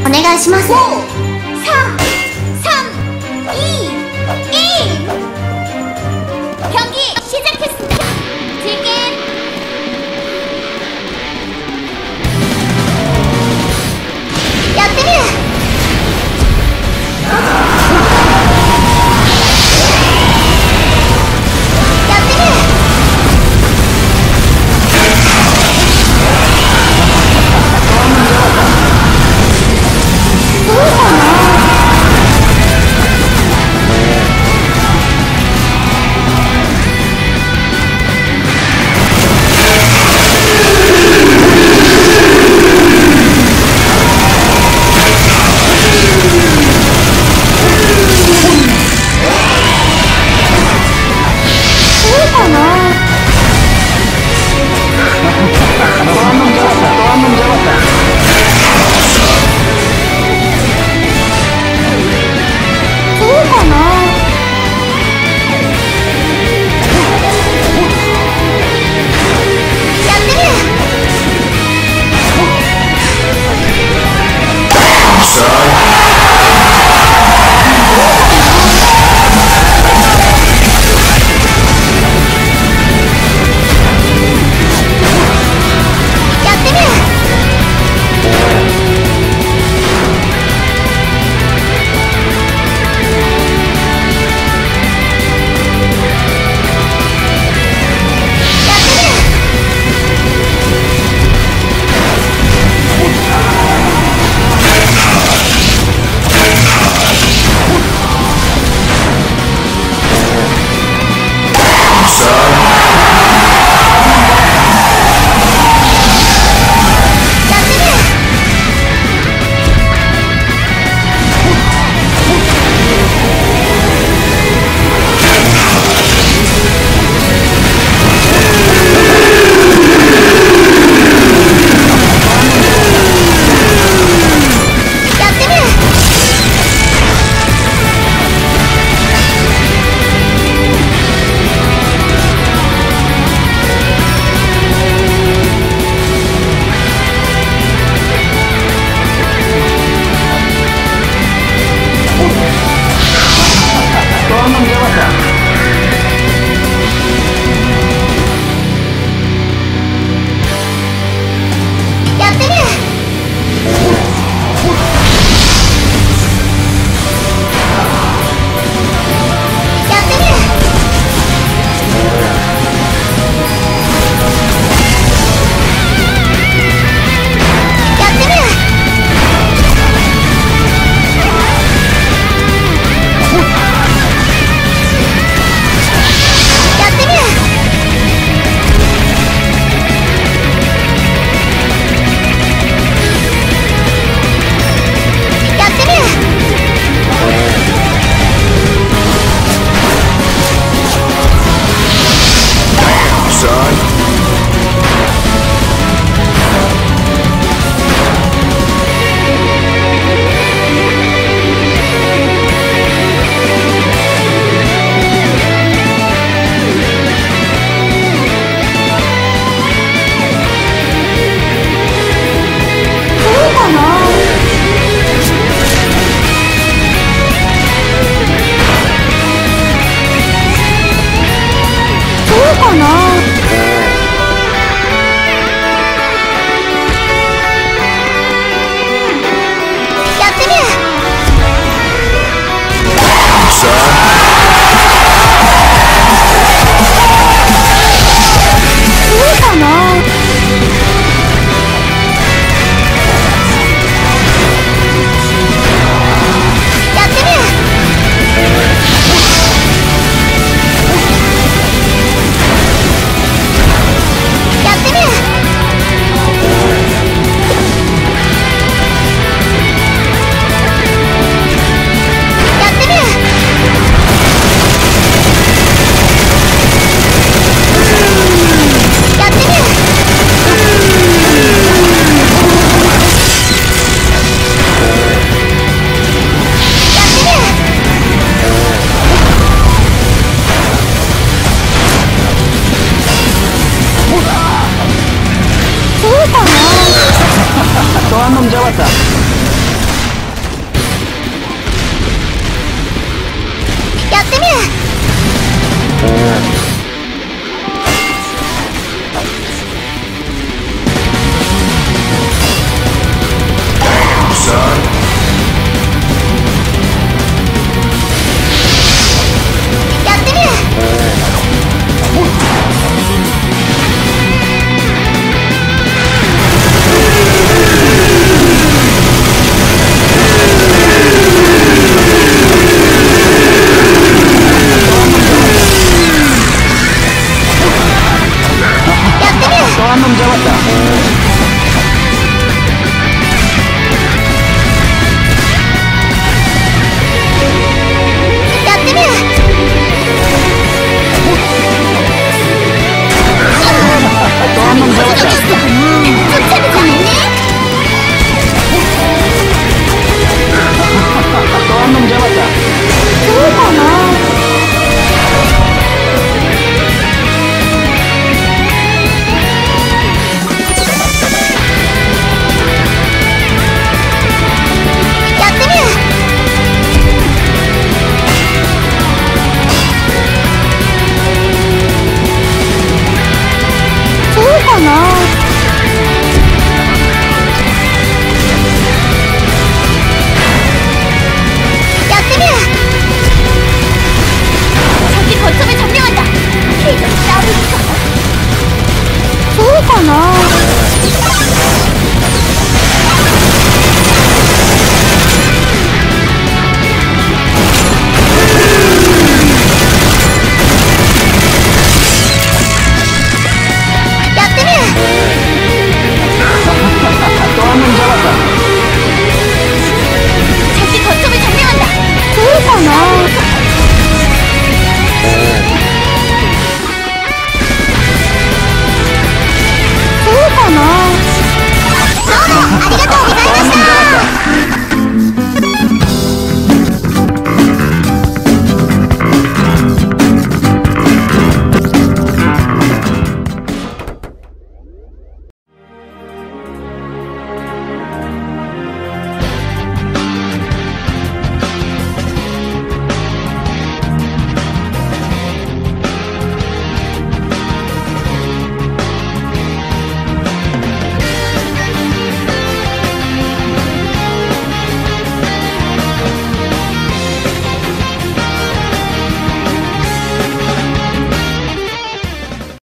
お願いします。やってみる。